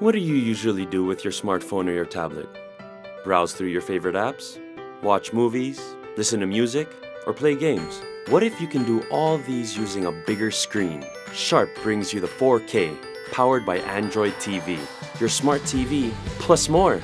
What do you usually do with your smartphone or your tablet? Browse through your favorite apps? Watch movies? Listen to music? Or play games? What if you can do all these using a bigger screen? Sharp brings you the 4K, powered by Android TV. Your smart TV, plus more.